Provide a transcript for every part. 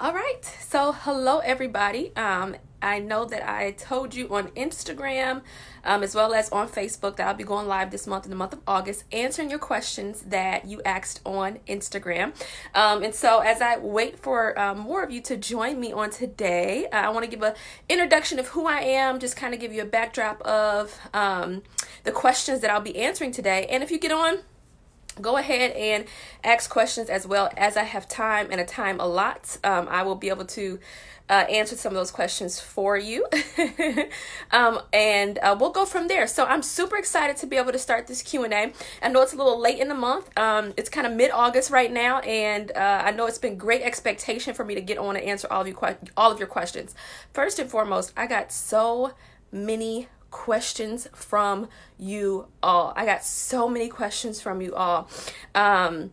All right. So, hello, everybody. Um, I know that I told you on Instagram um, as well as on Facebook that I'll be going live this month in the month of August answering your questions that you asked on Instagram. Um, and so, as I wait for um, more of you to join me on today, uh, I want to give an introduction of who I am, just kind of give you a backdrop of um, the questions that I'll be answering today. And if you get on, go ahead and ask questions as well as I have time and a time a lot. Um, I will be able to uh, answer some of those questions for you. um, and uh, we'll go from there. So I'm super excited to be able to start this Q&A. I know it's a little late in the month. Um, it's kind of mid-August right now. And uh, I know it's been great expectation for me to get on and answer all of, you all of your questions. First and foremost, I got so many questions from you all. I got so many questions from you all. Um,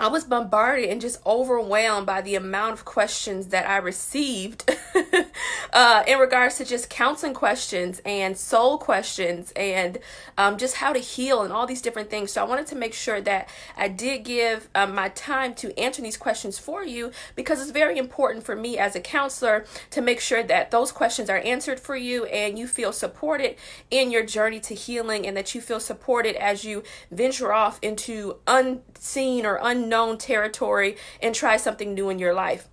I was bombarded and just overwhelmed by the amount of questions that I received uh, in regards to just counseling questions and soul questions and um, just how to heal and all these different things. So I wanted to make sure that I did give um, my time to answer these questions for you because it's very important for me as a counselor to make sure that those questions are answered for you and you feel supported in your journey to healing and that you feel supported as you venture off into unseen or unknown unknown territory and try something new in your life.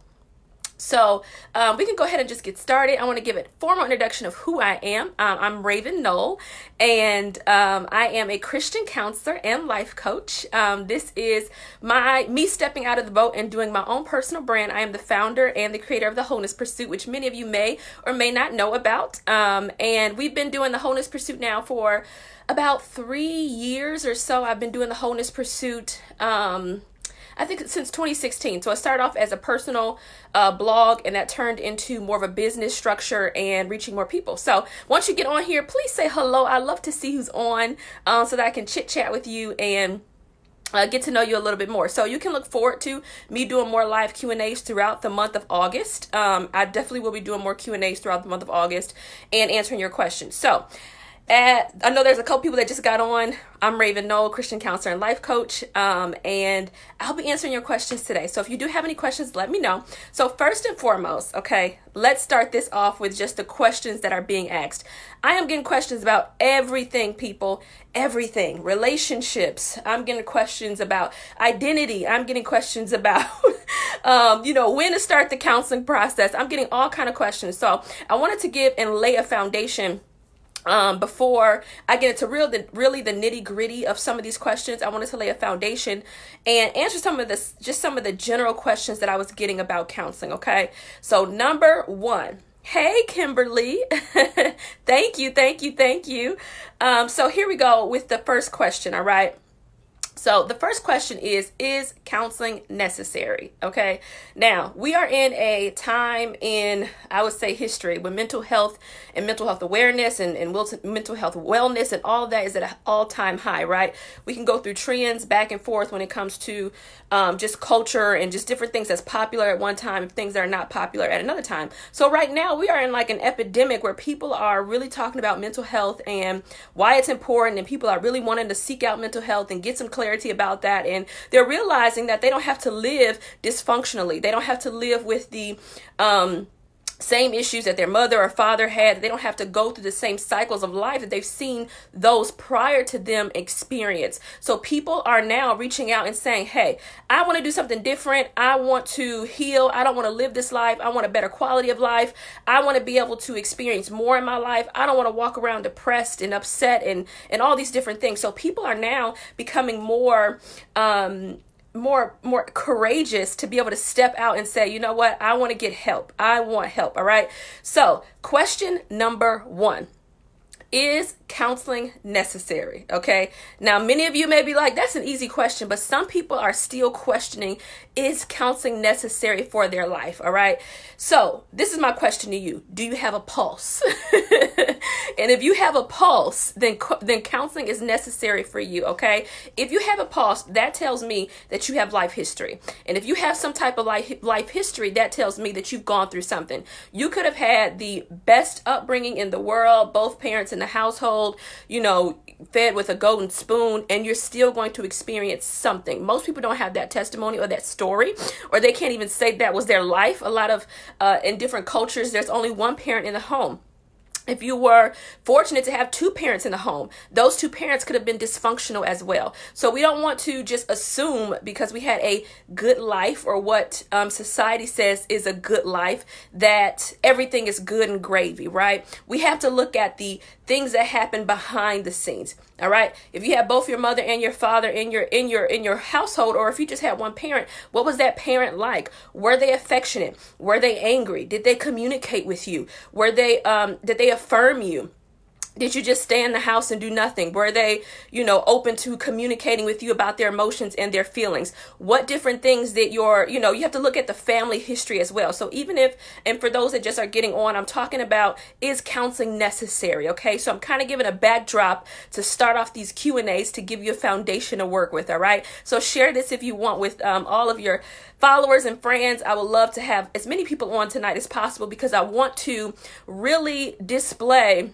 So um, we can go ahead and just get started. I want to give a formal introduction of who I am. Um, I'm Raven Nole, and um, I am a Christian counselor and life coach. Um, this is my me stepping out of the boat and doing my own personal brand. I am the founder and the creator of the Wholeness Pursuit, which many of you may or may not know about. Um, and we've been doing the Wholeness Pursuit now for about three years or so. I've been doing the Wholeness Pursuit. I think since 2016. So I started off as a personal uh, blog, and that turned into more of a business structure and reaching more people. So once you get on here, please say hello. I love to see who's on, um, so that I can chit chat with you and. Uh, get to know you a little bit more. So you can look forward to me doing more live Q and A's throughout the month of August. Um, I definitely will be doing more Q and A's throughout the month of August and answering your questions. So at, I know there's a couple people that just got on. I'm Raven Nole, Christian counselor and life coach, um, and I'll be answering your questions today. So if you do have any questions, let me know. So first and foremost, okay, let's start this off with just the questions that are being asked. I am getting questions about everything, people, everything, relationships. I'm getting questions about identity. I'm getting questions about, um, you know, when to start the counseling process. I'm getting all kind of questions. So I wanted to give and lay a foundation um, before I get into real the really the nitty gritty of some of these questions, I wanted to lay a foundation and answer some of this, just some of the general questions that I was getting about counseling. Okay, so number one. Hey, Kimberly. thank you, thank you, thank you. Um, so here we go with the first question. All right. So the first question is Is counseling necessary? Okay. Now, we are in a time in, I would say, history when mental health and mental health awareness and, and mental health wellness and all that is at an all time high, right? We can go through trends back and forth when it comes to um, just culture and just different things that's popular at one time and things that are not popular at another time. So right now, we are in like an epidemic where people are really talking about mental health and why it's important, and people are really wanting to seek out mental health and get some clarity about that and they're realizing that they don't have to live dysfunctionally. They don't have to live with the um same issues that their mother or father had. They don't have to go through the same cycles of life that they've seen those prior to them experience. So people are now reaching out and saying, Hey, I want to do something different. I want to heal. I don't want to live this life. I want a better quality of life. I want to be able to experience more in my life. I don't want to walk around depressed and upset and, and all these different things. So people are now becoming more, um, more more courageous to be able to step out and say, you know what, I want to get help. I want help. All right. So, question number one is counseling necessary? Okay. Now, many of you may be like, that's an easy question, but some people are still questioning is counseling necessary for their life? All right. So, this is my question to you Do you have a pulse? and if you have a pulse, then, then counseling is necessary for you. Okay. If you have a pulse, that tells me that you have life history. And if you have some type of life, life history, that tells me that you've gone through something. You could have had the best upbringing in the world, both parents in household, you know, fed with a golden spoon, and you're still going to experience something. Most people don't have that testimony or that story, or they can't even say that was their life. A lot of, uh, in different cultures, there's only one parent in the home if you were fortunate to have two parents in the home, those two parents could have been dysfunctional as well. So we don't want to just assume because we had a good life or what um, society says is a good life that everything is good and gravy, right? We have to look at the things that happen behind the scenes. All right. If you have both your mother and your father in your in your in your household, or if you just had one parent, what was that parent like? Were they affectionate? Were they angry? Did they communicate with you? Were they um did they affirm you? Did you just stay in the house and do nothing? Were they, you know, open to communicating with you about their emotions and their feelings? What different things that your, you know, you have to look at the family history as well. So even if, and for those that just are getting on, I'm talking about is counseling necessary? Okay, so I'm kind of giving a backdrop to start off these Q and A's to give you a foundation to work with. All right, so share this if you want with um, all of your followers and friends. I would love to have as many people on tonight as possible because I want to really display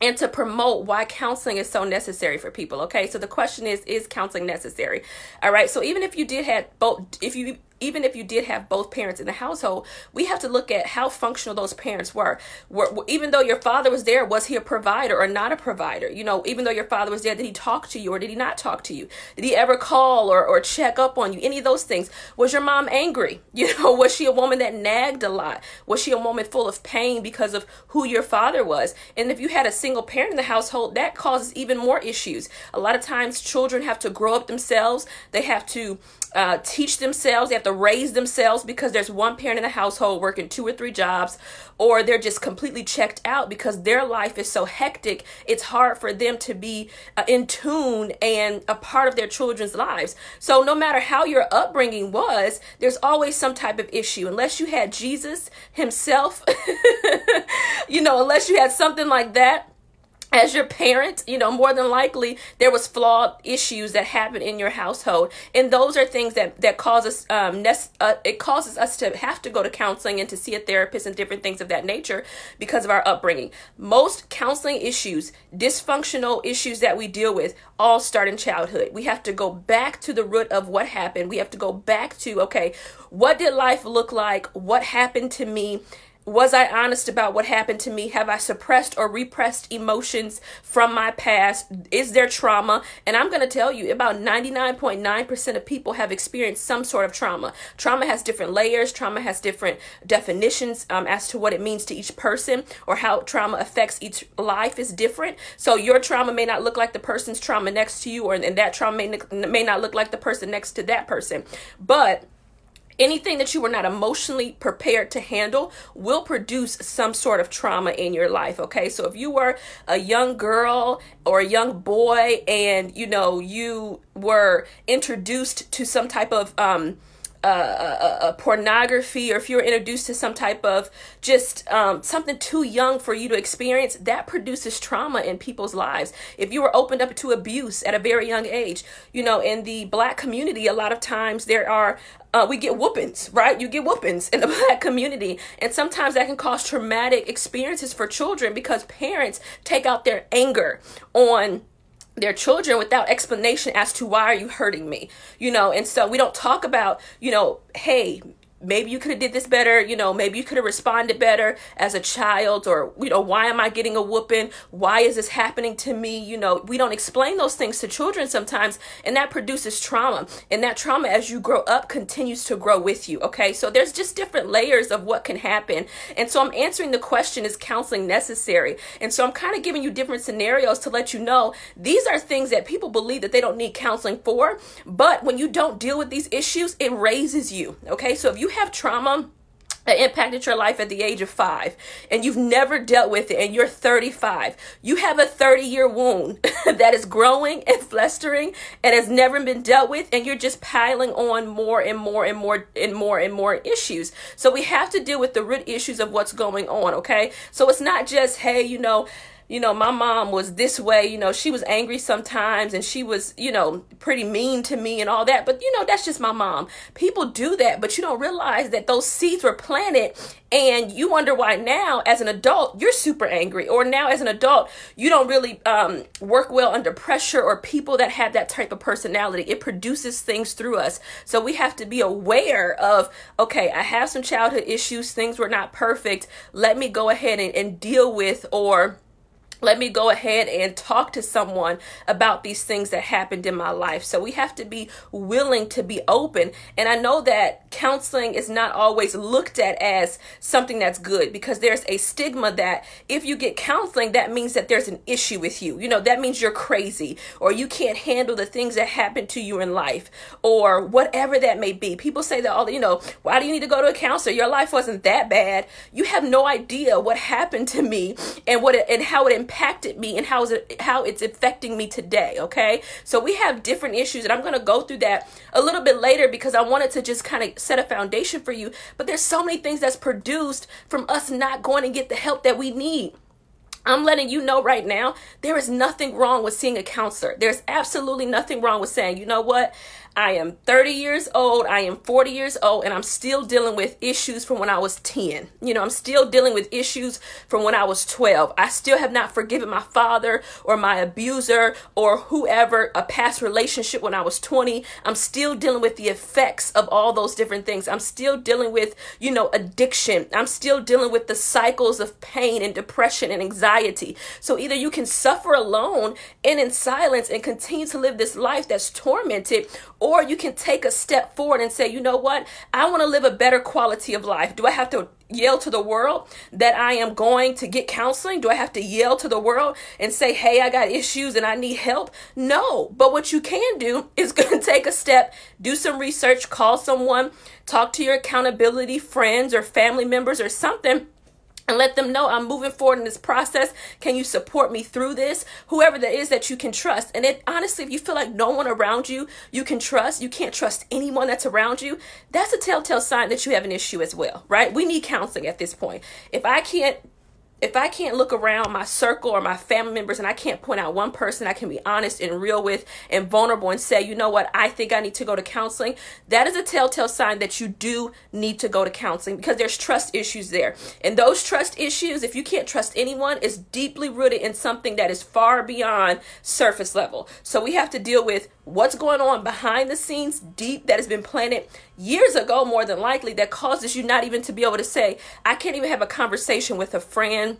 and to promote why counseling is so necessary for people okay? So the question is is counseling necessary? All right so even if you did have both if you even if you did have both parents in the household, we have to look at how functional those parents were. were. Even though your father was there, was he a provider or not a provider? You know, even though your father was there, did he talk to you or did he not talk to you? Did he ever call or, or check up on you? Any of those things. Was your mom angry? You know, was she a woman that nagged a lot? Was she a woman full of pain because of who your father was? And if you had a single parent in the household, that causes even more issues. A lot of times children have to grow up themselves. They have to uh, teach themselves, they have to raise themselves because there's one parent in the household working two or three jobs, or they're just completely checked out because their life is so hectic. It's hard for them to be uh, in tune and a part of their children's lives. So, no matter how your upbringing was, there's always some type of issue. Unless you had Jesus Himself, you know, unless you had something like that as your parent, you know, more than likely there was flawed issues that happened in your household, and those are things that that causes um uh, it causes us to have to go to counseling and to see a therapist and different things of that nature because of our upbringing. Most counseling issues, dysfunctional issues that we deal with, all start in childhood. We have to go back to the root of what happened. We have to go back to okay, what did life look like? What happened to me? Was I honest about what happened to me? Have I suppressed or repressed emotions from my past? Is there trauma? And I'm going to tell you about 99.9% of people have experienced some sort of trauma. Trauma has different layers, trauma has different definitions um, as to what it means to each person or how trauma affects each life is different. So your trauma may not look like the person's trauma next to you, or and that trauma may, may not look like the person next to that person. But anything that you were not emotionally prepared to handle will produce some sort of trauma in your life okay? So if you were a young girl or a young boy and you know you were introduced to some type of um uh, uh, uh, pornography or if you're introduced to some type of just um, something too young for you to experience, that produces trauma in people's lives. If you were opened up to abuse at a very young age, you know, in the black community, a lot of times there are uh, we get whoopings, right? You get whoopings in the black community. And sometimes that can cause traumatic experiences for children because parents take out their anger on their children without explanation as to why are you hurting me you know? And so we don't talk about you know hey maybe you could have did this better you know maybe you could have responded better as a child or you know why am i getting a whooping? Why is this happening to me? You know we don't explain those things to children sometimes and that produces trauma. And that trauma as you grow up continues to grow with you okay? So there's just different layers of what can happen. And so i'm answering the question is counseling necessary? And so i'm kind of giving you different scenarios to let you know these are things that people believe that they don't need counseling for but when you don't deal with these issues it raises you okay? So if you have trauma that impacted your life at the age of five and you've never dealt with it and you're 35 you have a 30 year wound that is growing and flestering and has never been dealt with and you're just piling on more and more and more and more and more issues. So we have to deal with the root issues of what's going on okay? So it's not just hey you know you know, my mom was this way, you know, she was angry sometimes and she was, you know, pretty mean to me and all that. But, you know, that's just my mom. People do that, but you don't realize that those seeds were planted and you wonder why now as an adult you're super angry or now as an adult you don't really um, work well under pressure or people that have that type of personality it produces things through us so we have to be aware of okay i have some childhood issues things were not perfect let me go ahead and, and deal with or let me go ahead and talk to someone about these things that happened in my life. So we have to be willing to be open. And I know that counseling is not always looked at as something that's good because there's a stigma that if you get counseling, that means that there's an issue with you. You know, that means you're crazy or you can't handle the things that happen to you in life or whatever that may be. People say that all, you know, why do you need to go to a counselor? Your life wasn't that bad. You have no idea what happened to me and what it, and how it impacted me and how is it how it's affecting me today okay so we have different issues and i'm going to go through that a little bit later because i wanted to just kind of set a foundation for you but there's so many things that's produced from us not going and get the help that we need I'm letting you know right now, there is nothing wrong with seeing a counselor. There's absolutely nothing wrong with saying, you know what? I am 30 years old, I am 40 years old, and I'm still dealing with issues from when I was 10. You know, I'm still dealing with issues from when I was 12. I still have not forgiven my father or my abuser or whoever, a past relationship when I was 20. I'm still dealing with the effects of all those different things. I'm still dealing with, you know, addiction. I'm still dealing with the cycles of pain and depression and anxiety. So either you can suffer alone and in silence and continue to live this life that's tormented or you can take a step forward and say, you know what? I want to live a better quality of life. Do I have to yell to the world that I am going to get counseling? Do I have to yell to the world and say, hey, I got issues and I need help? No. But what you can do is going to take a step, do some research, call someone, talk to your accountability friends or family members or something and let them know I'm moving forward in this process. Can you support me through this? Whoever that is that you can trust. And it honestly, if you feel like no one around you you can trust, you can't trust anyone that's around you, that's a telltale sign that you have an issue as well, right? We need counseling at this point. If I can't if I can't look around my circle or my family members and I can't point out one person I can be honest and real with and vulnerable and say, you know what, I think I need to go to counseling, that is a telltale sign that you do need to go to counseling because there's trust issues there. And those trust issues, if you can't trust anyone, is deeply rooted in something that is far beyond surface level. So we have to deal with what's going on behind the scenes deep that has been planted years ago more than likely that causes you not even to be able to say i can't even have a conversation with a friend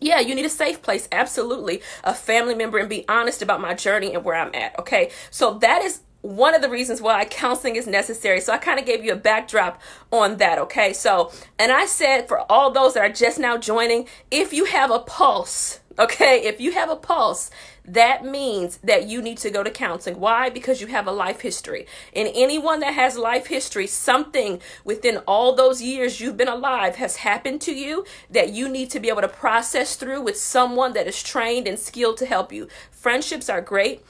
yeah, you need a safe place. Absolutely. A family member and be honest about my journey and where I'm at. Okay. So that is one of the reasons why counseling is necessary. So I kind of gave you a backdrop on that. Okay. So, and I said for all those that are just now joining, if you have a pulse, okay, if you have a pulse that means that you need to go to counseling. Why? Because you have a life history. And anyone that has life history, something within all those years you've been alive has happened to you that you need to be able to process through with someone that is trained and skilled to help you. Friendships are great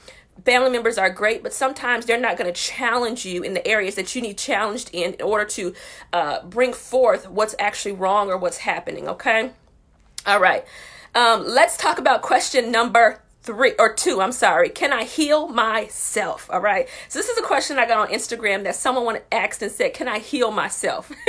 family members are great, but sometimes they're not going to challenge you in the areas that you need challenged in in order to uh, bring forth what's actually wrong or what's happening. Okay. All right. Um, let's talk about question number three or two i'm sorry. Can i heal myself? All right. So this is a question i got on instagram that someone asked and said can i heal myself?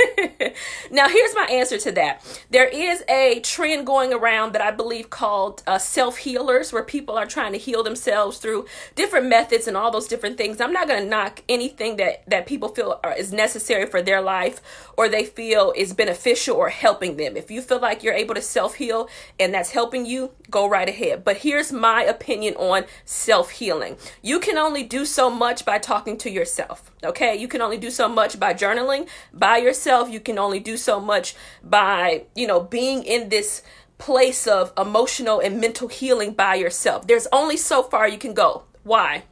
Now here's my answer to that. There is a trend going around that i believe called uh, self-healers where people are trying to heal themselves through different methods and all those different things. I'm not going to knock anything that that people feel are, is necessary for their life or they feel is beneficial or helping them. If you feel like you're able to self-heal and that's helping you go right ahead. But here's my opinion on self healing. You can only do so much by talking to yourself. Okay. You can only do so much by journaling by yourself. You can only do so much by, you know, being in this place of emotional and mental healing by yourself. There's only so far you can go. Why?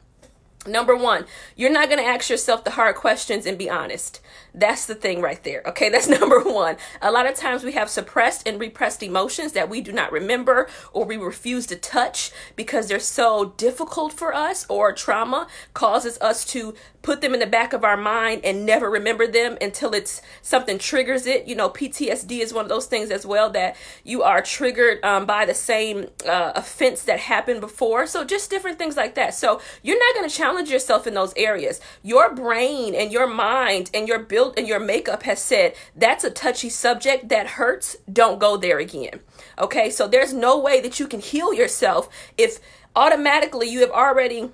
Number one, you're not going to ask yourself the hard questions and be honest. That's the thing right there. Okay, that's number one. A lot of times we have suppressed and repressed emotions that we do not remember or we refuse to touch because they're so difficult for us or trauma causes us to put them in the back of our mind and never remember them until it's something triggers it. You know, PTSD is one of those things as well that you are triggered um, by the same uh, offense that happened before. So just different things like that. So you're not going to challenge yourself in those areas. Your brain and your mind and your and your makeup has said that's a touchy subject that hurts. Don't go there again. Okay, so there's no way that you can heal yourself if automatically you have already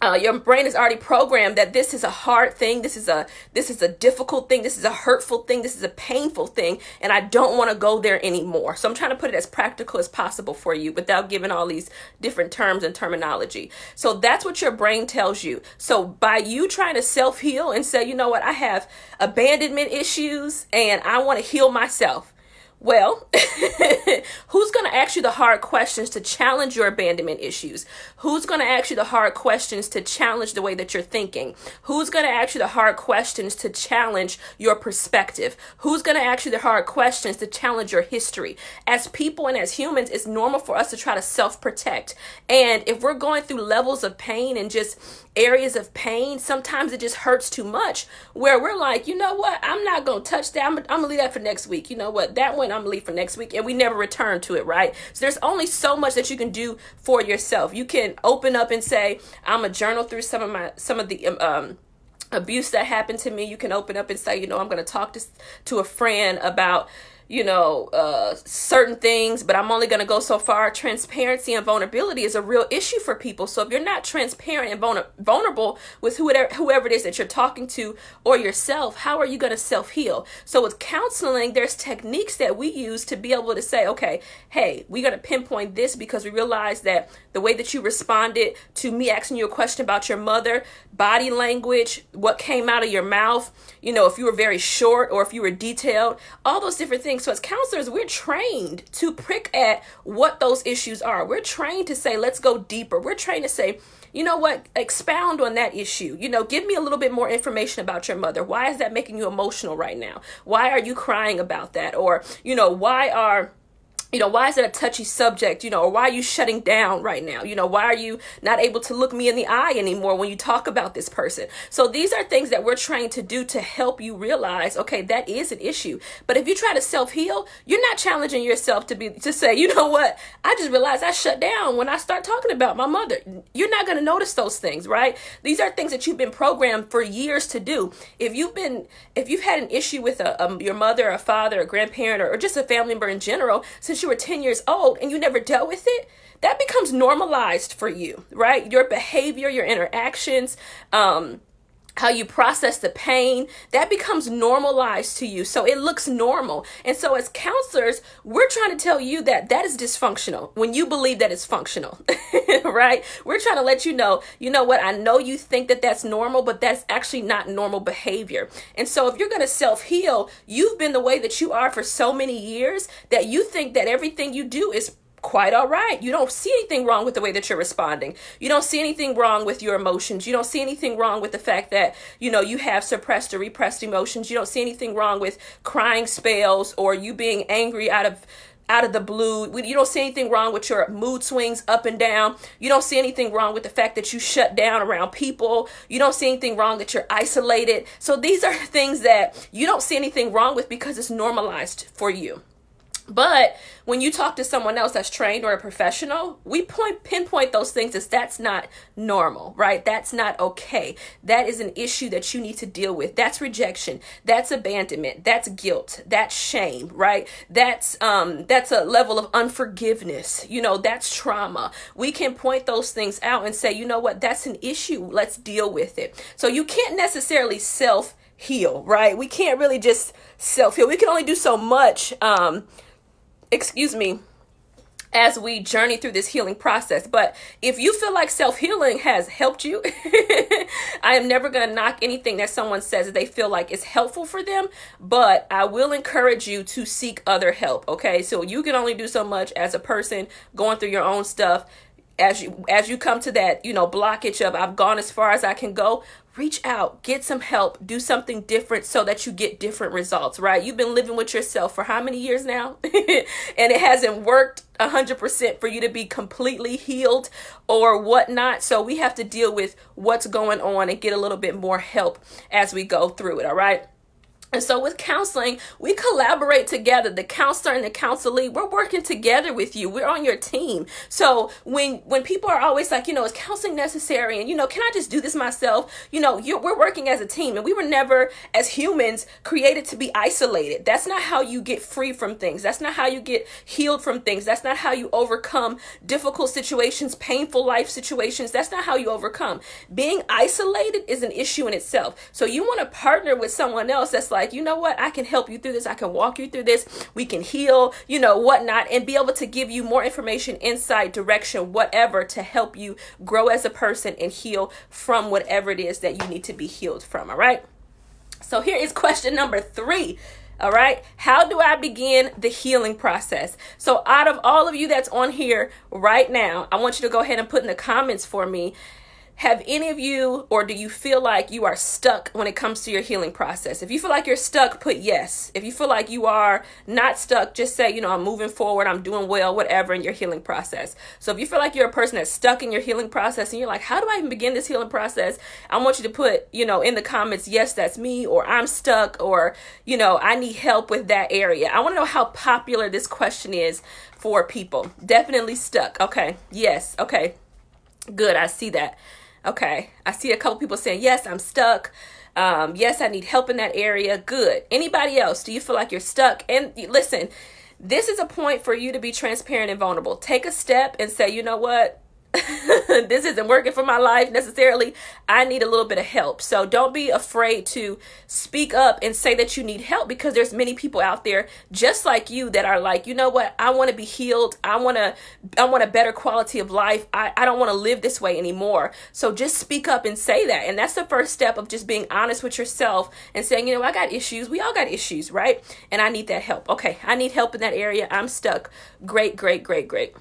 uh, your brain is already programmed that this is a hard thing this is a this is a difficult thing this is a hurtful thing this is a painful thing and i don't want to go there anymore. So i'm trying to put it as practical as possible for you without giving all these different terms and terminology. So that's what your brain tells you. So by you trying to self-heal and say you know what? I have abandonment issues and i want to heal myself well, who's going to ask you the hard questions to challenge your abandonment issues? Who's going to ask you the hard questions to challenge the way that you're thinking? Who's going to ask you the hard questions to challenge your perspective? Who's going to ask you the hard questions to challenge your history? As people and as humans, it's normal for us to try to self protect. And if we're going through levels of pain and just areas of pain, sometimes it just hurts too much where we're like, you know what? I'm not going to touch that. I'm, I'm going to leave that for next week. You know what? That one I'm going to leave for next week. And we never return to it, right? So there's only so much that you can do for yourself. You can open up and say, I'm a journal through some of my, some of the, um, um abuse that happened to me. You can open up and say, you know, I'm going to talk to, to a friend about, you know, uh, certain things, but I'm only going to go so far. Transparency and vulnerability is a real issue for people. So if you're not transparent and vulner- vulnerable with whoever, whoever it is that you're talking to or yourself, how are you going to self heal? So with counseling, there's techniques that we use to be able to say, okay, hey, we're going to pinpoint this because we realize that the way that you responded to me asking you a question about your mother, body language, what came out of your mouth, you know, if you were very short or if you were detailed, all those different things. So as counselors, we're trained to prick at what those issues are. We're trained to say, let's go deeper. We're trained to say, you know what, expound on that issue. You know, give me a little bit more information about your mother. Why is that making you emotional right now? Why are you crying about that? Or, you know, why are you know, why is it a touchy subject? You know, or why are you shutting down right now? You know, why are you not able to look me in the eye anymore when you talk about this person? So these are things that we're trying to do to help you realize, okay, that is an issue. But if you try to self heal, you're not challenging yourself to be, to say, you know what? I just realized I shut down when I start talking about my mother. You're not going to notice those things, right? These are things that you've been programmed for years to do. If you've been, if you've had an issue with a, a your mother, a father, a grandparent, or, or just a family member in general, since since you were 10 years old and you never dealt with it, that becomes normalized for you, right? Your behavior, your interactions, um, how you process the pain, that becomes normalized to you. So it looks normal. And so as counselors, we're trying to tell you that that is dysfunctional when you believe that it's functional, right? We're trying to let you know, you know what? I know you think that that's normal, but that's actually not normal behavior. And so if you're going to self heal, you've been the way that you are for so many years that you think that everything you do is quite all right. You don't see anything wrong with the way that you're responding. You don't see anything wrong with your emotions. You don't see anything wrong with the fact that, you know, you have suppressed or repressed emotions. You don't see anything wrong with crying spells or you being angry out of out of the blue. You don't see anything wrong with your mood swings up and down. You don't see anything wrong with the fact that you shut down around people. You don't see anything wrong that you're isolated. So these are things that you don't see anything wrong with because it's normalized for you. But when you talk to someone else that's trained or a professional, we point pinpoint those things as that's not normal, right? That's not okay. That is an issue that you need to deal with. That's rejection. That's abandonment. That's guilt. That's shame, right? That's um that's a level of unforgiveness. You know, that's trauma. We can point those things out and say, you know what, that's an issue. Let's deal with it. So you can't necessarily self heal, right? We can't really just self heal. We can only do so much. Um, excuse me, as we journey through this healing process. But if you feel like self healing has helped you, I am never going to knock anything that someone says that they feel like is helpful for them. But I will encourage you to seek other help. Okay. So you can only do so much as a person going through your own stuff. as you as you come to that you know blockage of i've gone as far as i can go reach out get some help do something different so that you get different results right? You've been living with yourself for how many years now? And it hasn't worked 100% for you to be completely healed or whatnot. So we have to deal with what's going on and get a little bit more help as we go through it all right and so with counseling, we collaborate together. The counselor and the counselee, we're working together with you. We're on your team. So when when people are always like, you know, is counseling necessary? And you know, can I just do this myself? You know, we're working as a team, and we were never, as humans, created to be isolated. That's not how you get free from things. That's not how you get healed from things. That's not how you overcome difficult situations, painful life situations. That's not how you overcome. Being isolated is an issue in itself. So you want to partner with someone else that's like like, you know what, I can help you through this. I can walk you through this. We can heal, you know, whatnot, and be able to give you more information, insight, direction, whatever to help you grow as a person and heal from whatever it is that you need to be healed from. All right. So here is question number three. All right. How do I begin the healing process? So, out of all of you that's on here right now, I want you to go ahead and put in the comments for me have any of you, or do you feel like you are stuck when it comes to your healing process? If you feel like you're stuck, put yes. If you feel like you are not stuck, just say, you know, I'm moving forward, I'm doing well, whatever in your healing process. So if you feel like you're a person that's stuck in your healing process and you're like, how do I even begin this healing process? I want you to put, you know, in the comments, yes, that's me, or I'm stuck, or, you know, I need help with that area. I want to know how popular this question is for people. Definitely stuck. Okay. Yes. Okay. Good. I see that. Okay. I see a couple people saying, yes, I'm stuck. Um, yes, I need help in that area. Good. Anybody else? Do you feel like you're stuck? And listen, this is a point for you to be transparent and vulnerable. Take a step and say, you know what? this isn't working for my life necessarily. I need a little bit of help. So don't be afraid to speak up and say that you need help because there's many people out there just like you that are like, you know what? I want to be healed. I want to I want a better quality of life. I, I don't want to live this way anymore. So just speak up and say that. And that's the first step of just being honest with yourself and saying, you know, I got issues. We all got issues, right? And I need that help. Okay, I need help in that area. I'm stuck. Great, great, great, great.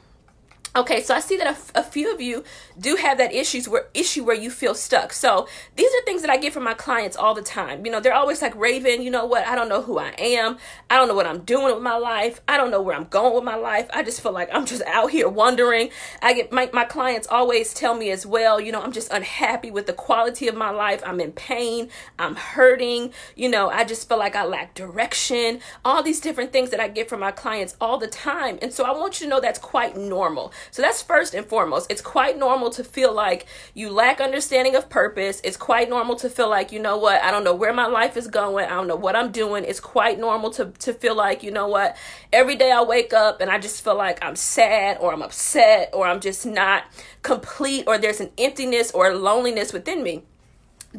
Okay, so I see that a, few of you do have that issues where issue where you feel stuck. So these are things that I get from my clients all the time. You know, they're always like, Raven, you know what? I don't know who I am. I don't know what I'm doing with my life. I don't know where I'm going with my life. I just feel like I'm just out here wondering. I get my, my clients always tell me as well, you know, I'm just unhappy with the quality of my life. I'm in pain. I'm hurting. You know, I just feel like I lack direction. All these different things that I get from my clients all the time. And so I want you to know that's quite normal. So that's first and foremost. It's quite normal to feel like you lack understanding of purpose. It's quite normal to feel like, you know what, I don't know where my life is going. I don't know what I'm doing. It's quite normal to, to feel like, you know what, every day I wake up and I just feel like I'm sad or I'm upset or I'm just not complete or there's an emptiness or loneliness within me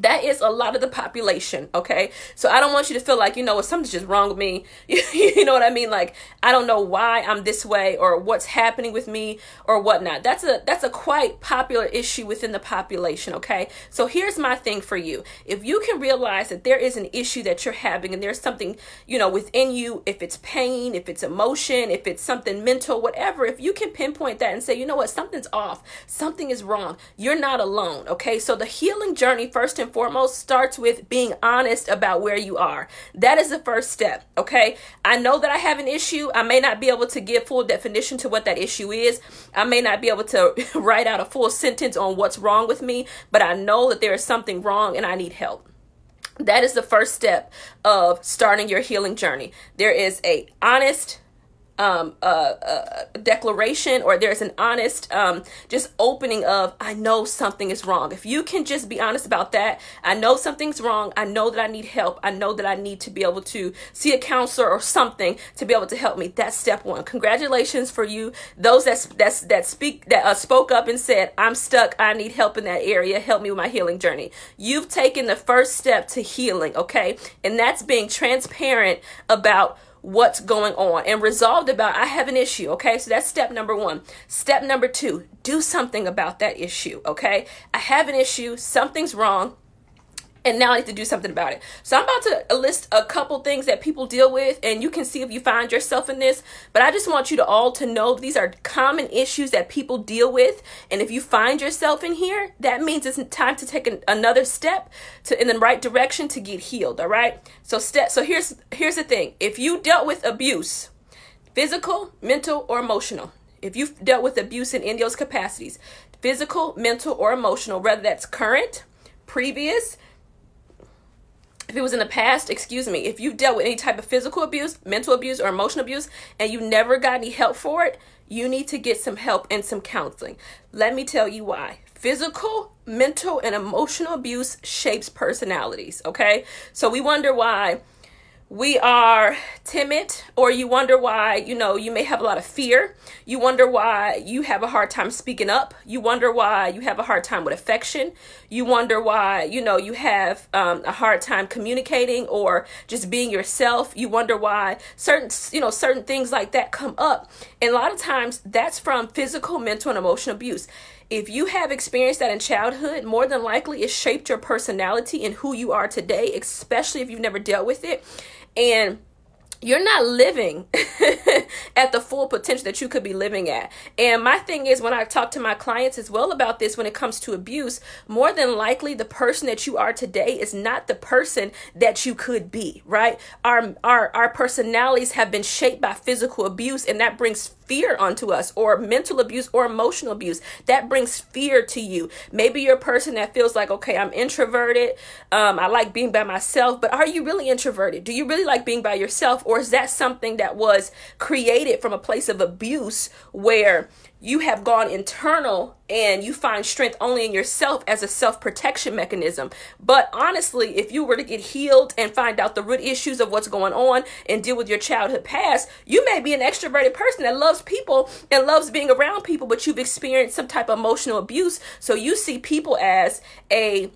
that is a lot of the population okay? So i don't want you to feel like you know something's just wrong with me. You know what i mean? Like i don't know why i'm this way or what's happening with me or whatnot. That's a that's a quite popular issue within the population okay? So here's my thing for you. If you can realize that there is an issue that you're having and there's something you know within you if it's pain if it's emotion if it's something mental whatever if you can pinpoint that and say you know what? Something's off. Something is wrong. You're not alone okay? So the healing journey first and and foremost starts with being honest about where you are. That is the first step, okay? I know that I have an issue. I may not be able to give full definition to what that issue is. I may not be able to write out a full sentence on what's wrong with me, but I know that there is something wrong and I need help that is the first step of starting your healing journey there is a honest um, declaration or there's an honest um, just opening of i know something is wrong. If you can just be honest about that i know something's wrong. I know that i need help. I know that i need to be able to see a counselor or something to be able to help me. That's step one. Congratulations for you. Those that that's that speak that uh, spoke up and said i'm stuck. I need help in that area. Help me with my healing journey. You've taken the first step to healing okay? And that's being transparent about what's going on and resolved about I have an issue, okay? So that's step number 1. Step number 2, do something about that issue, okay? I have an issue, something's wrong and now I need to do something about it. So I'm about to list a couple things that people deal with, and you can see if you find yourself in this. But I just want you to all to know these are common issues that people deal with, and if you find yourself in here, that means it's time to take an, another step to in the right direction to get healed. All right. So step. So here's here's the thing: if you dealt with abuse, physical, mental, or emotional, if you've dealt with abuse in any of those capacities, physical, mental, or emotional, whether that's current, previous if it was in the past, excuse me, if you've dealt with any type of physical abuse, mental abuse, or emotional abuse, and you never got any help for it, you need to get some help and some counseling. Let me tell you why. Physical, mental, and emotional abuse shapes personalities, okay? So we wonder why we are timid or you wonder why you know you may have a lot of fear. You wonder why you have a hard time speaking up. You wonder why you have a hard time with affection. You wonder why you know you have um, a hard time communicating or just being yourself. You wonder why certain you know certain things like that come up. And a lot of times that's from physical mental and emotional abuse. If you have experienced that in childhood, more than likely it shaped your personality and who you are today, especially if you've never dealt with it and you're not living at the full potential that you could be living at. And my thing is, when I talk to my clients as well about this, when it comes to abuse, more than likely the person that you are today is not the person that you could be, right? Our, our, our personalities have been shaped by physical abuse, and that brings fear onto us or mental abuse or emotional abuse. That brings fear to you. Maybe you're a person that feels like okay i'm introverted. Um, i like being by myself but are you really introverted? Do you really like being by yourself? Or is that something that was created from a place of abuse where you have gone internal and you find strength only in yourself as a self protection mechanism. But honestly, if you were to get healed and find out the root issues of what's going on and deal with your childhood past, you may be an extroverted person that loves people and loves being around people, but you've experienced some type of emotional abuse. So you see people as a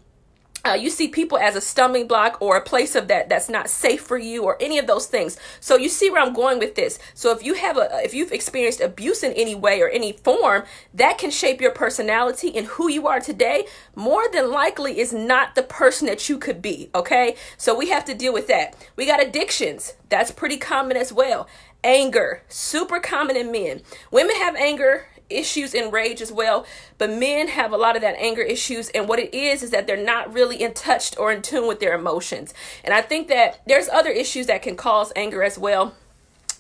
uh, you see people as a stumbling block or a place of that that's not safe for you or any of those things. So you see where i'm going with this. So if you have a if you've experienced abuse in any way or any form that can shape your personality and who you are today more than likely is not the person that you could be okay? So we have to deal with that. We got addictions. That's pretty common as well. Anger. Super common in men. Women have anger issues and rage as well. But men have a lot of that anger issues and what it is is that they're not really in touch or in tune with their emotions. And i think that there's other issues that can cause anger as well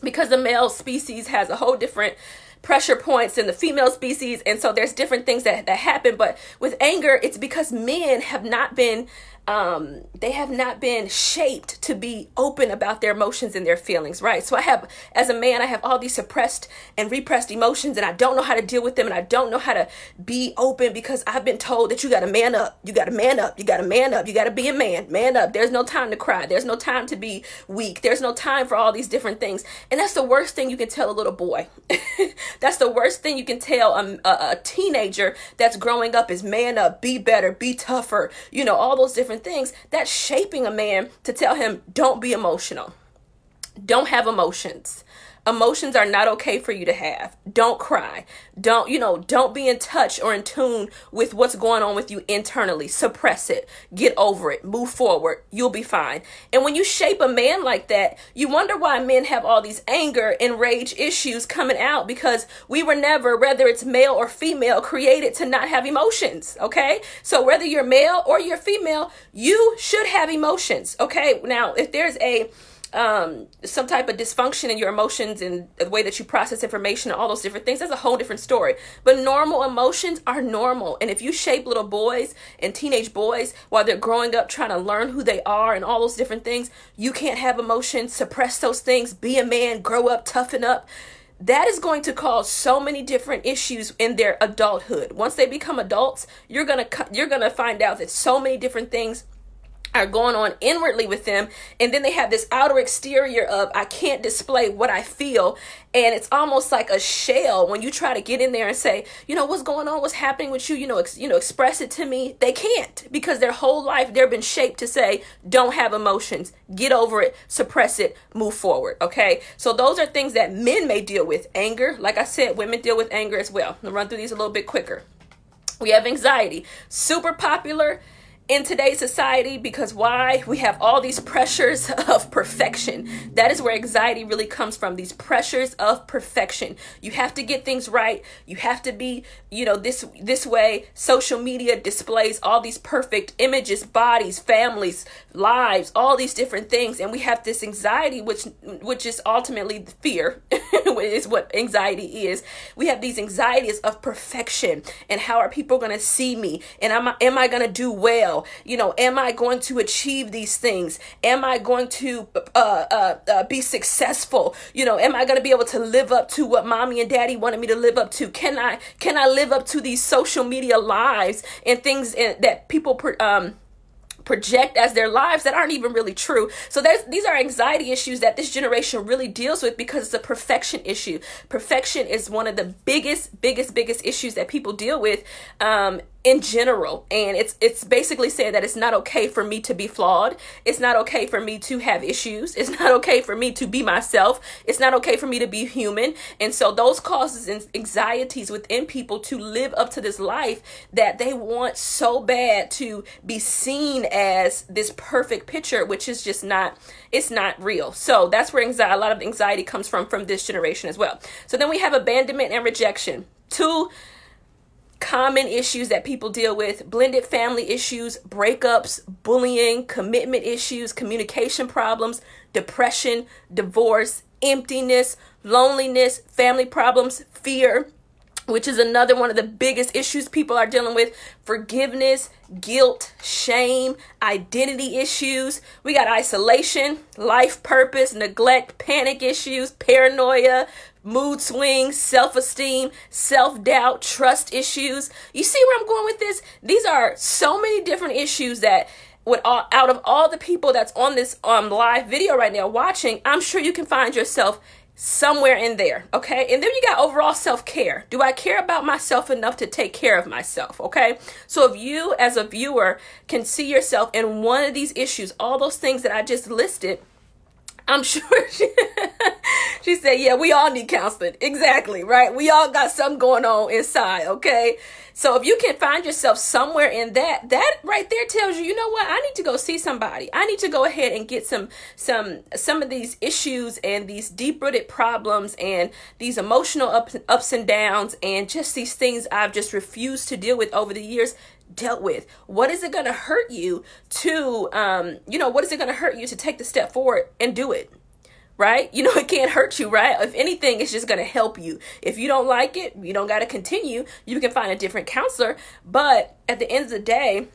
because the male species has a whole different pressure points than the female species and so there's different things that, that happen. But with anger it's because men have not been um, they have not been shaped to be open about their emotions and their feelings, right? So I have, as a man, I have all these suppressed and repressed emotions, and I don't know how to deal with them, and I don't know how to be open because I've been told that you got to man up, you got to man up, you got to man up, you got to be a man, man up. There's no time to cry, there's no time to be weak, there's no time for all these different things, and that's the worst thing you can tell a little boy. that's the worst thing you can tell a, a, a teenager that's growing up is man up, be better, be tougher, you know, all those different different things, that's shaping a man to tell him, don't be emotional. Don't have emotions. Emotions are not okay for you to have. Don't cry. Don't, you know, don't be in touch or in tune with what's going on with you internally. Suppress it. Get over it. Move forward. You'll be fine. And when you shape a man like that, you wonder why men have all these anger and rage issues coming out because we were never, whether it's male or female, created to not have emotions. Okay. So whether you're male or you're female, you should have emotions. Okay. Now, if there's a, um, some type of dysfunction in your emotions and the way that you process information and all those different things, that's a whole different story. But normal emotions are normal. And if you shape little boys and teenage boys while they're growing up trying to learn who they are and all those different things, you can't have emotions, suppress those things, be a man, grow up, toughen up that is going to cause so many different issues in their adulthood. Once they become adults, you're going to you're going to find out that so many different things are going on inwardly with them and then they have this outer exterior of i can't display what i feel. And it's almost like a shell when you try to get in there and say you know what's going on? What's happening with you? You know you know express it to me. They can't because their whole life they've been shaped to say don't have emotions. Get over it. Suppress it. Move forward. Okay? So those are things that men may deal with. Anger. Like i said women deal with anger as well. I'll run through these a little bit quicker. We have anxiety. Super popular in today's society because why? We have all these pressures of perfection. That is where anxiety really comes from these pressures of perfection. You have to get things right. You have to be you know this this way. Social media displays all these perfect images bodies families lives all these different things. And we have this anxiety which which is ultimately fear is what anxiety is. We have these anxieties of perfection. And how are people going to see me? And am I, am I going to do well you know, am I going to achieve these things? Am I going to uh, uh, uh, be successful? You know, am I going to be able to live up to what mommy and daddy wanted me to live up to? Can I can I live up to these social media lives and things that people um project as their lives that aren't even really true. So there's these are anxiety issues that this generation really deals with because it's a perfection issue. Perfection is one of the biggest, biggest, biggest issues that people deal with um, in general and it's it's basically saying that it's not okay for me to be flawed. It's not okay for me to have issues. It's not okay for me to be myself. It's not okay for me to be human. And so those causes and anxieties within people to live up to this life that they want so bad to be seen as this perfect picture which is just not it's not real. So that's where anxiety a lot of anxiety comes from from this generation as well. So then we have abandonment and rejection. Two common issues that people deal with blended family issues, breakups, bullying, commitment issues, communication problems, depression, divorce, emptiness, loneliness, family problems, fear, which is another one of the biggest issues people are dealing with forgiveness, guilt, shame, identity issues. We got isolation, life purpose, neglect, panic issues, paranoia, mood swings, self esteem, self doubt, trust issues. You see where I'm going with this? These are so many different issues that with all, out of all the people that's on this um live video right now watching, I'm sure you can find yourself somewhere in there, okay? And then you got overall self-care. Do I care about myself enough to take care of myself, okay? So if you as a viewer can see yourself in one of these issues, all those things that I just listed, I'm sure she, she said, Yeah, we all need counseling. Exactly, right? We all got something going on inside, okay? So if you can find yourself somewhere in that, that right there tells you, you know what? I need to go see somebody. I need to go ahead and get some some some of these issues and these deep-rooted problems and these emotional ups, ups and downs and just these things I've just refused to deal with over the years dealt with? What is it going to hurt you to um you know what is it going to hurt you to take the step forward and do it right? You know it can't hurt you right? If anything it's just going to help you. If you don't like it you don't got to continue. You can find a different counselor. But at the end of the day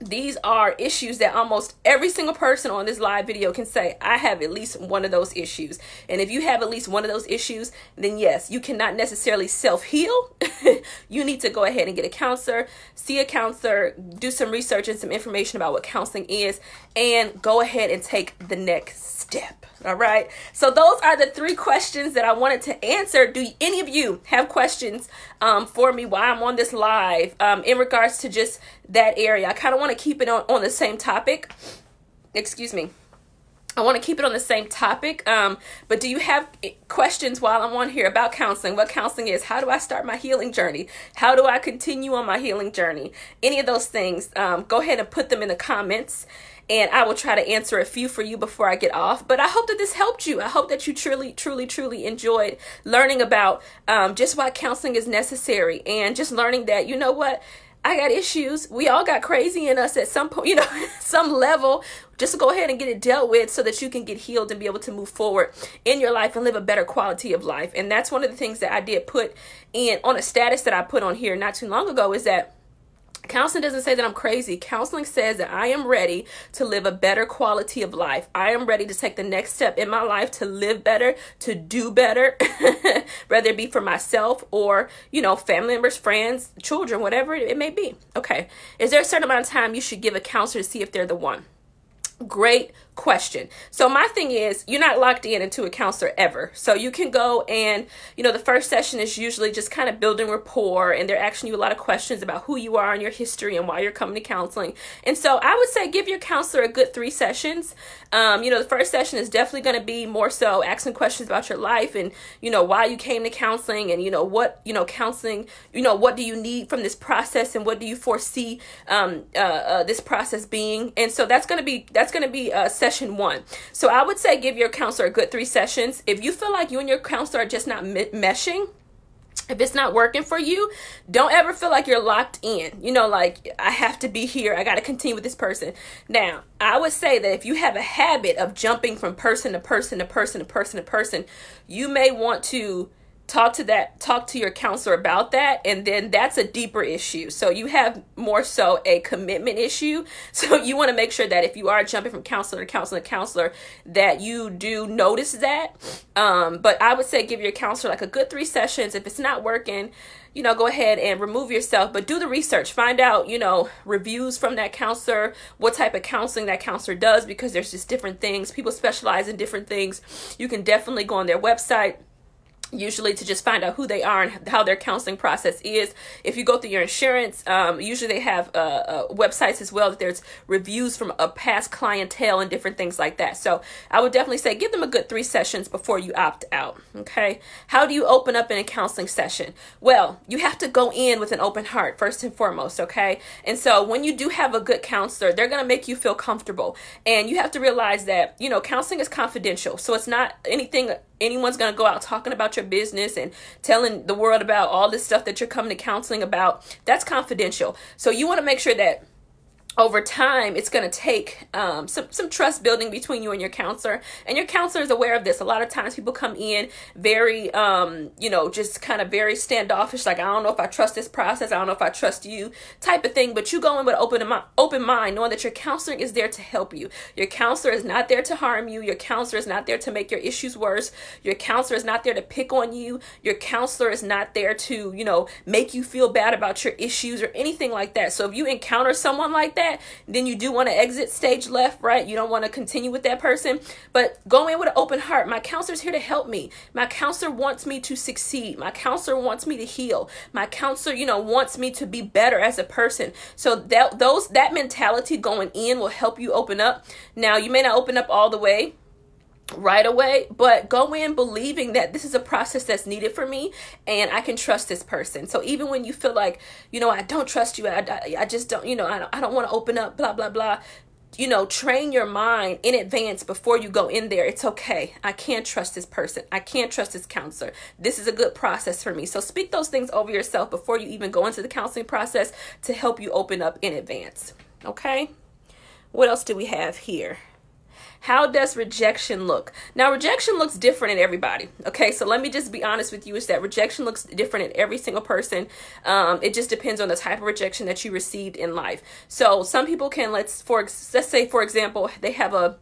these are issues that almost every single person on this live video can say, I have at least one of those issues. And if you have at least one of those issues, then yes, you cannot necessarily self heal. you need to go ahead and get a counselor, see a counselor, do some research and some information about what counseling is, and go ahead and take the next step. All right. So those are the three questions that I wanted to answer. Do any of you have questions um, for me while I'm on this live um, in regards to just that area? I kind of want to keep it on, on the same topic. Excuse me. I want to keep it on the same topic. Um, but do you have questions while I'm on here about counseling? What counseling is? How do I start my healing journey? How do I continue on my healing journey? Any of those things, um, go ahead and put them in the comments and I will try to answer a few for you before I get off. But I hope that this helped you. I hope that you truly, truly, truly enjoyed learning about um, just why counseling is necessary and just learning that, you know what? I got issues. We all got crazy in us at some point, you know, some level. Just go ahead and get it dealt with so that you can get healed and be able to move forward in your life and live a better quality of life. And that's one of the things that I did put in on a status that I put on here not too long ago is that Counseling doesn't say that I'm crazy. Counseling says that I am ready to live a better quality of life. I am ready to take the next step in my life to live better, to do better, whether it be for myself or, you know, family members, friends, children, whatever it may be. Okay. Is there a certain amount of time you should give a counselor to see if they're the one? Great question. So my thing is, you're not locked in into a counselor ever. So you can go and, you know, the first session is usually just kind of building rapport and they're asking you a lot of questions about who you are and your history and why you're coming to counseling. And so I would say give your counselor a good three sessions. Um, you know, the first session is definitely going to be more so asking questions about your life and, you know, why you came to counseling and, you know, what, you know, counseling, you know, what do you need from this process and what do you foresee um, uh, uh, this process being. And so that's going to be, that's going to be a session session one. So I would say give your counselor a good three sessions. If you feel like you and your counselor are just not meshing, if it's not working for you, don't ever feel like you're locked in. You know, like I have to be here. I got to continue with this person. Now, I would say that if you have a habit of jumping from person to person to person to person to person, you may want to talk to that talk to your counselor about that and then that's a deeper issue. So you have more so a commitment issue. So you want to make sure that if you are jumping from counselor to counselor to counselor that you do notice that. Um, but i would say give your counselor like a good three sessions. If it's not working you know go ahead and remove yourself but do the research. Find out you know reviews from that counselor what type of counseling that counselor does because there's just different things. People specialize in different things. You can definitely go on their website usually to just find out who they are and how their counseling process is. If you go through your insurance um, usually they have uh, uh, websites as well that there's reviews from a past clientele and different things like that. So i would definitely say give them a good three sessions before you opt out okay? How do you open up in a counseling session? Well you have to go in with an open heart first and foremost okay? And so when you do have a good counselor they're going to make you feel comfortable. And you have to realize that you know counseling is confidential so it's not anything anyone's going to go out talking about your business and telling the world about all this stuff that you're coming to counseling about that's confidential. So you want to make sure that over time it's going to take um, some, some trust building between you and your counselor. And your counselor is aware of this. A lot of times people come in very um, you know just kind of very standoffish like i don't know if i trust this process. I don't know if i trust you type of thing. But you go in with open open mind knowing that your counselor is there to help you. Your counselor is not there to harm you. Your counselor is not there to make your issues worse. Your counselor is not there to pick on you. Your counselor is not there to you know make you feel bad about your issues or anything like that. So if you encounter someone like that that, then you do want to exit stage left, right? You don't want to continue with that person, but go in with an open heart. My counselor's here to help me. My counselor wants me to succeed. My counselor wants me to heal. My counselor, you know, wants me to be better as a person. So that those that mentality going in will help you open up. Now, you may not open up all the way right away, but go in believing that this is a process that's needed for me and I can trust this person. So even when you feel like, you know, I don't trust you, I, I, just don't, you know, I don't, I don't want to open up, blah, blah, blah. You know, train your mind in advance before you go in there. It's okay. I can't trust this person. I can't trust this counselor. This is a good process for me. So speak those things over yourself before you even go into the counseling process to help you open up in advance. Okay? What else do we have here? How does rejection look? Now, rejection looks different in everybody. Okay, so let me just be honest with you is that rejection looks different in every single person. Um, it just depends on the type of rejection that you received in life. So some people can let's for let's say for example they have a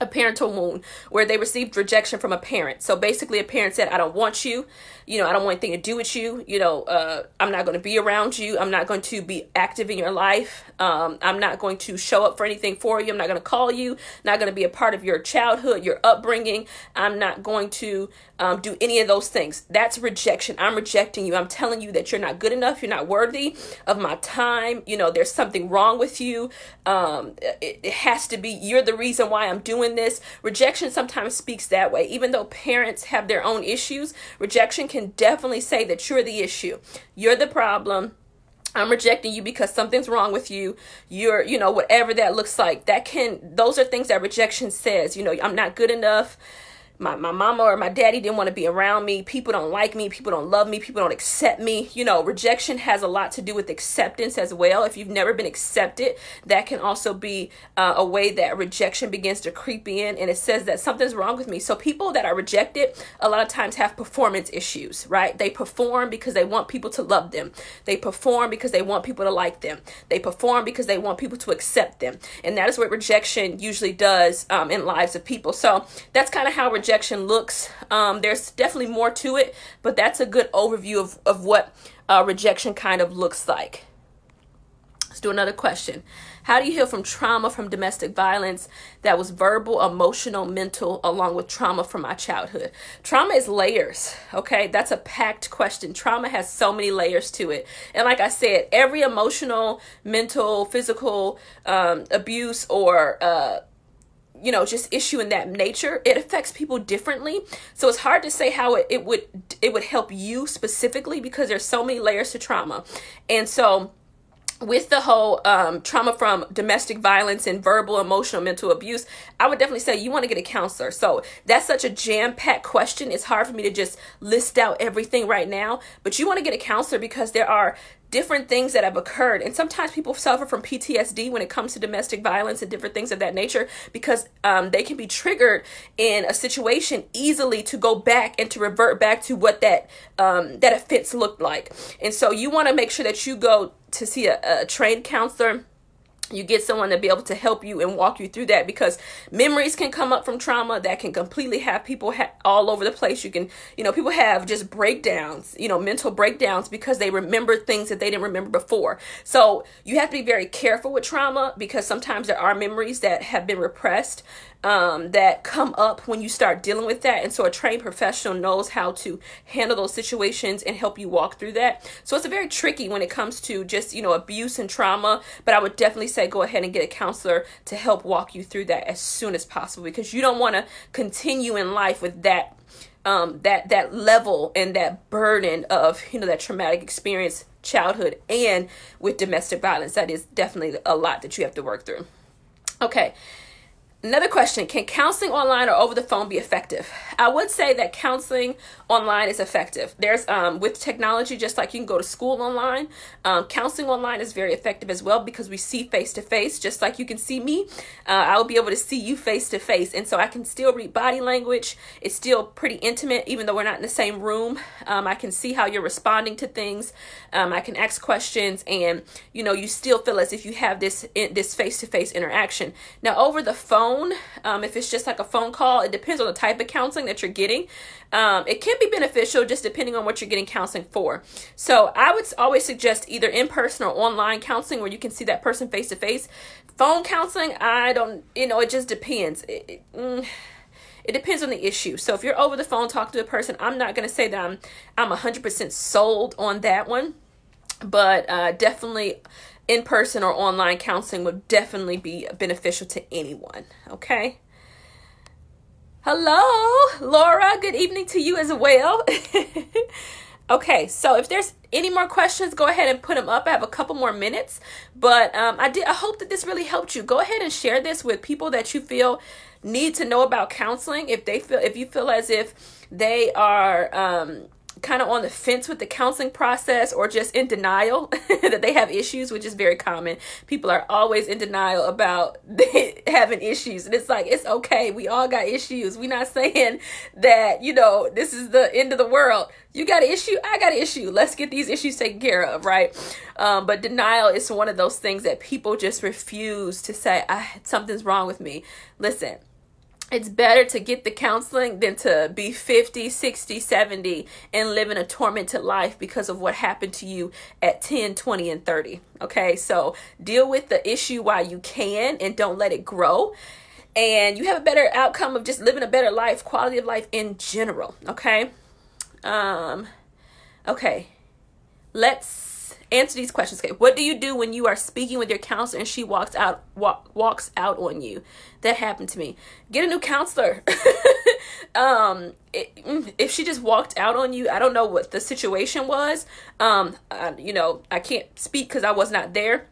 a parental wound where they received rejection from a parent. So basically, a parent said, I don't want you. You know, I don't want anything to do with you. You know, uh, I'm not going to be around you. I'm not going to be active in your life. Um, I'm not going to show up for anything for you. I'm not going to call you. Not going to be a part of your childhood, your upbringing. I'm not going to um, do any of those things. That's rejection. I'm rejecting you. I'm telling you that you're not good enough. You're not worthy of my time. You know, there's something wrong with you. Um, it, it has to be, you're the reason why I'm doing doing this. Rejection sometimes speaks that way. Even though parents have their own issues, rejection can definitely say that you're the issue. You're the problem. I'm rejecting you because something's wrong with you. You're, you know, whatever that looks like. That can, those are things that rejection says. You know, I'm not good enough my, my mama or my daddy didn't want to be around me. People don't like me. People don't love me. People don't accept me. You know, rejection has a lot to do with acceptance as well. If you've never been accepted, that can also be uh, a way that rejection begins to creep in and it says that something's wrong with me. So people that are rejected a lot of times have performance issues, right? They perform because they want people to love them. They perform because they want people to like them. They perform because they want people to accept them. And that is what rejection usually does um, in lives of people. So that's kind of how rejection rejection looks. Um, there's definitely more to it, but that's a good overview of, of what uh, rejection kind of looks like. Let's do another question. How do you heal from trauma from domestic violence that was verbal, emotional, mental, along with trauma from my childhood? Trauma is layers, okay? That's a packed question. Trauma has so many layers to it. And like I said, every emotional, mental, physical um, abuse or uh, you know just issue in that nature it affects people differently so it's hard to say how it, it would it would help you specifically because there's so many layers to trauma and so with the whole um, trauma from domestic violence and verbal, emotional, mental abuse, I would definitely say you want to get a counselor. So that's such a jam packed question. It's hard for me to just list out everything right now, but you want to get a counselor because there are different things that have occurred. And sometimes people suffer from PTSD when it comes to domestic violence and different things of that nature because um, they can be triggered in a situation easily to go back and to revert back to what that um, that offense looked like. And so you want to make sure that you go to see a, a trained counselor you get someone to be able to help you and walk you through that because memories can come up from trauma that can completely have people ha- all over the place. You can you know people have just breakdowns you know mental breakdowns because they remember things that they didn't remember before. So you have to be very careful with trauma because sometimes there are memories that have been repressed um, that come up when you start dealing with that. And so a trained professional knows how to handle those situations and help you walk through that. So it's a very tricky when it comes to just, you know, abuse and trauma. But I would definitely say go ahead and get a counselor to help walk you through that as soon as possible because you don't want to continue in life with that um, that that level and that burden of you know that traumatic experience childhood and with domestic violence that is definitely a lot that you have to work through okay Another question Can counseling online or over the phone be effective? I would say that counseling online is effective. There's, um, with technology, just like you can go to school online, um, counseling online is very effective as well because we see face to face, just like you can see me. Uh, I'll be able to see you face to face. And so I can still read body language. It's still pretty intimate, even though we're not in the same room. Um, I can see how you're responding to things. Um, I can ask questions, and you know, you still feel as if you have this this face to face interaction. Now, over the phone, phone. Um, if it's just like a phone call, it depends on the type of counseling that you're getting. Um, it can be beneficial just depending on what you're getting counseling for. So I would always suggest either in person or online counseling where you can see that person face to face. Phone counseling, I don't, you know, it just depends. It, it, mm, it depends on the issue. So if you're over the phone talking to a person, I'm not going to say that I'm I'm 100% sold on that one, but uh, definitely in person or online counseling would definitely be beneficial to anyone. Okay. Hello, Laura. Good evening to you as well. okay, so if there's any more questions, go ahead and put them up. I have a couple more minutes, but um, I did. I hope that this really helped you. Go ahead and share this with people that you feel need to know about counseling. If they feel, if you feel as if they are um, kind of on the fence with the counseling process or just in denial that they have issues, which is very common. People are always in denial about having issues. And it's like, it's okay. We all got issues. We're not saying that, you know, this is the end of the world. You got an issue, I got an issue. Let's get these issues taken care of, right? Um, but denial is one of those things that people just refuse to say, I something's wrong with me. Listen, it's better to get the counseling than to be 50, 60, 70 and live in a tormented life because of what happened to you at 10, 20, and 30. Okay, so deal with the issue while you can and don't let it grow. And you have a better outcome of just living a better life, quality of life in general. Okay. Um, okay. Let's answer these questions. Okay, what do you do when you are speaking with your counselor and she walks out walk, walks out on you? That happened to me. Get a new counselor. um, it, if she just walked out on you, I don't know what the situation was. Um, I, you know, I can't speak because I was not there.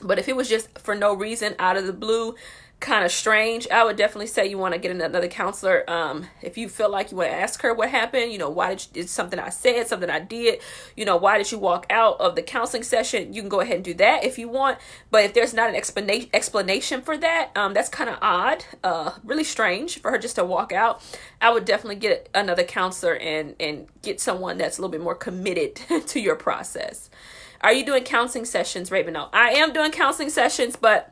But if it was just for no reason, out of the blue, kind of strange, I would definitely say you want to get another counselor. Um, if you feel like you want to ask her what happened, you know, why did you, it's something I said, something I did, you know, why did you walk out of the counseling session? You can go ahead and do that if you want. But if there's not an explanation explanation for that, um, that's kind of odd, uh, really strange for her just to walk out. I would definitely get another counselor and and get someone that's a little bit more committed to your process. Are you doing counseling sessions, Raven? No, I am doing counseling sessions, but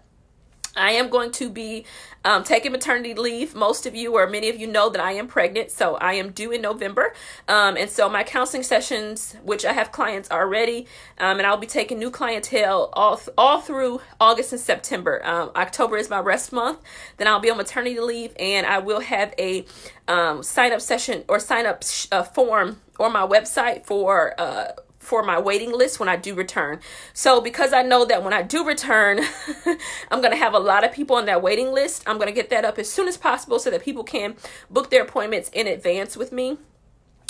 I am going to be um, taking maternity leave. Most of you, or many of you, know that I am pregnant, so I am due in November. Um, and so my counseling sessions, which I have clients already, um, and I'll be taking new clientele all th- all through August and September. Um, October is my rest month. Then I'll be on maternity leave, and I will have a um, sign up session or sign up uh, form on my website for. Uh, for my waiting list when I do return. So because I know that when I do return, I'm going to have a lot of people on that waiting list, I'm going to get that up as soon as possible so that people can book their appointments in advance with me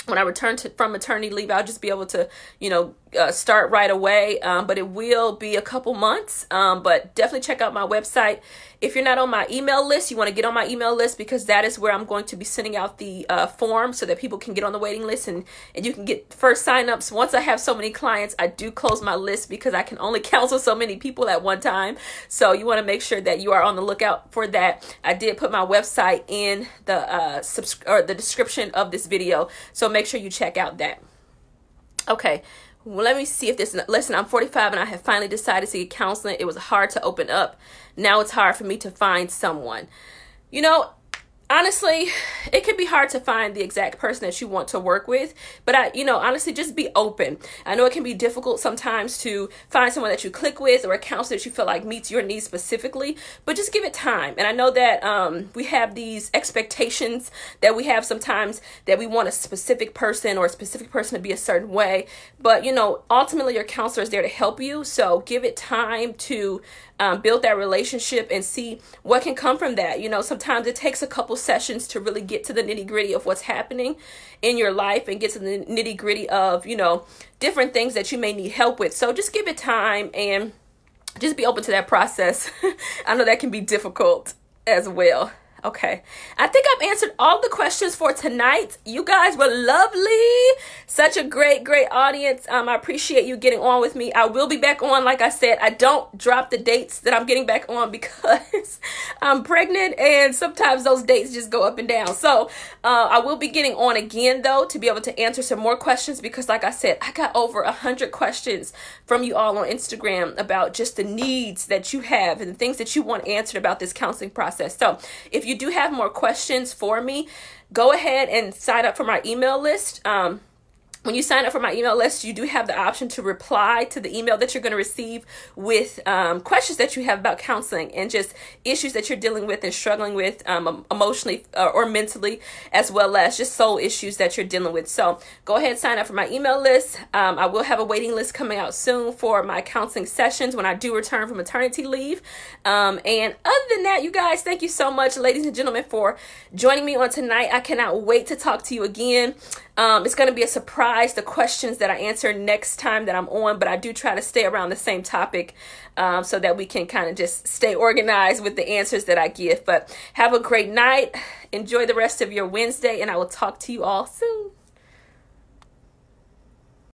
when I return to, from maternity leave, I'll just be able to, you know, uh, start right away. Um, but it will be a couple months. Um, but definitely check out my website if you're not on my email list, you want to get on my email list because that is where I'm going to be sending out the uh, form so that people can get on the waiting list and, and you can get first signups. Once I have so many clients, I do close my list because I can only counsel so many people at one time. So you want to make sure that you are on the lookout for that. I did put my website in the uh, subs- or the description of this video, so make sure you check out that. Okay, well, let me see if this listen i'm 45 and i have finally decided to get counseling. It was hard to open up. Now it's hard for me to find someone. You know honestly, it can be hard to find the exact person that you want to work with. But I, you know, honestly, just be open. I know it can be difficult sometimes to find someone that you click with or a counselor that you feel like meets your needs specifically, but just give it time. And I know that um, we have these expectations that we have sometimes that we want a specific person or a specific person to be a certain way. But, you know, ultimately your counselor is there to help you. So give it time to um, build that relationship and see what can come from that. You know, sometimes it takes a couple sessions to really get to the nitty gritty of what's happening in your life and get to the nitty gritty of, you know, different things that you may need help with. So just give it time and just be open to that process. I know that can be difficult as well. Okay. I think I've answered all the questions for tonight. You guys were lovely. Such a great, great audience. Um, I appreciate you getting on with me. I will be back on, like I said. I don't drop the dates that I'm getting back on because I'm pregnant and sometimes those dates just go up and down. So uh, I will be getting on again though to be able to answer some more questions because, like I said, I got over a hundred questions from you all on Instagram about just the needs that you have and the things that you want answered about this counseling process. So if you you do have more questions for me, go ahead and sign up for my email list. Um, when you sign up for my email list, you do have the option to reply to the email that you're going to receive with um, questions that you have about counseling and just issues that you're dealing with and struggling with um, emotionally uh, or mentally, as well as just soul issues that you're dealing with. So go ahead, sign up for my email list. Um, I will have a waiting list coming out soon for my counseling sessions when I do return from maternity leave. Um, and other than that, you guys, thank you so much, ladies and gentlemen, for joining me on tonight. I cannot wait to talk to you again. Um, it's going to be a surprise, the questions that I answer next time that I'm on, but I do try to stay around the same topic um, so that we can kind of just stay organized with the answers that I give. But have a great night. Enjoy the rest of your Wednesday, and I will talk to you all soon.